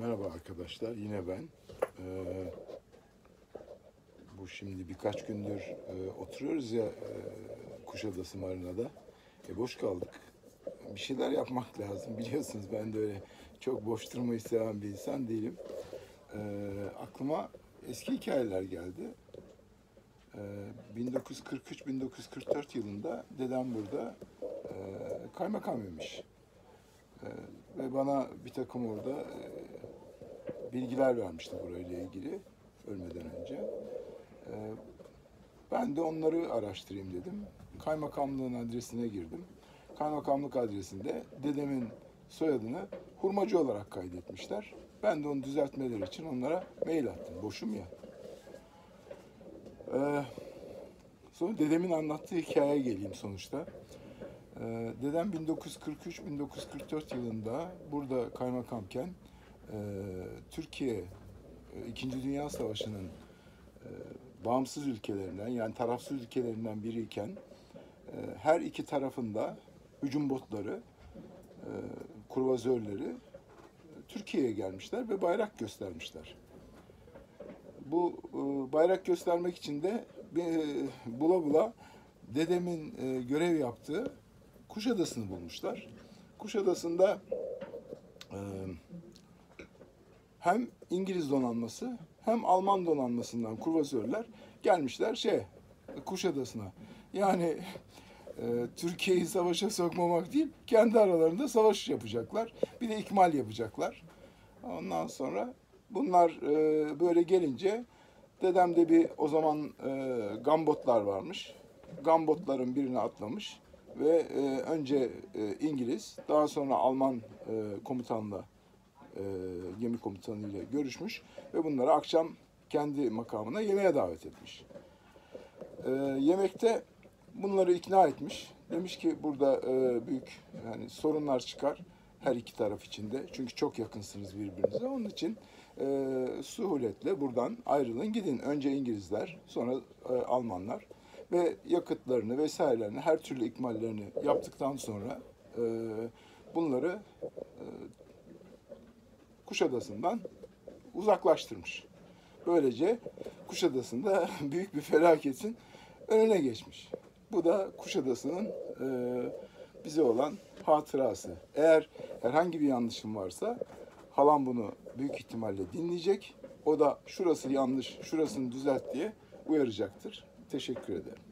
Merhaba arkadaşlar, yine ben. Ee, bu şimdi birkaç gündür e, oturuyoruz ya e, Kuşadası Marina'da. E, boş kaldık. Bir şeyler yapmak lazım. Biliyorsunuz ben de öyle çok boş durmayı seven bir insan değilim. Ee, aklıma eski hikayeler geldi. Ee, 1943-1944 yılında dedem burada e, kaymakam imiş. Ee, ve bana bir takım orada e, bilgiler vermişti burayla ilgili ölmeden önce. Ee, ben de onları araştırayım dedim. Kaymakamlığın adresine girdim. Kaymakamlık adresinde dedemin soyadını hurmacı olarak kaydetmişler. Ben de onu düzeltmeleri için onlara mail attım. Boşum ya. Ee, sonra dedemin anlattığı hikayeye geleyim sonuçta. Ee, dedem 1943-1944 yılında burada kaymakamken Türkiye e, İkinci Dünya Savaşı'nın e, bağımsız ülkelerinden yani tarafsız ülkelerinden biriyken e, her iki tarafında hücum botları, kruvazörleri e, Türkiye'ye gelmişler ve bayrak göstermişler. Bu bayrak göstermek için de bula bula dedemin görev yaptığı Kuşadası'nı bulmuşlar. Kuşadası'nda hem İngiliz donanması hem Alman donanmasından kurvazörler gelmişler şey Kuşadası'na. Yani e, Türkiye'yi savaşa sokmamak değil, kendi aralarında savaş yapacaklar. Bir de ikmal yapacaklar. Ondan sonra bunlar e, böyle gelince dedem de bir o zaman e, gambotlar varmış. Gambotların birine atlamış ve e, önce e, İngiliz, daha sonra Alman e, komutanla e, gemi komutanıyla görüşmüş ve bunları akşam kendi makamına yemeğe davet etmiş. E, yemekte bunları ikna etmiş. Demiş ki burada e, büyük yani sorunlar çıkar her iki taraf içinde. Çünkü çok yakınsınız birbirinize. Onun için e, suhuletle buradan ayrılın gidin. Önce İngilizler, sonra e, Almanlar ve yakıtlarını vesairelerini, her türlü ikmallerini yaptıktan sonra e, bunları e, Kuşadası'ndan uzaklaştırmış. Böylece Kuşadası'nda büyük bir felaketin önüne geçmiş. Bu da Kuşadası'nın e, bize olan hatırası. Eğer herhangi bir yanlışım varsa halam bunu büyük ihtimalle dinleyecek. O da şurası yanlış, şurasını düzelt diye uyaracaktır. Teşekkür ederim.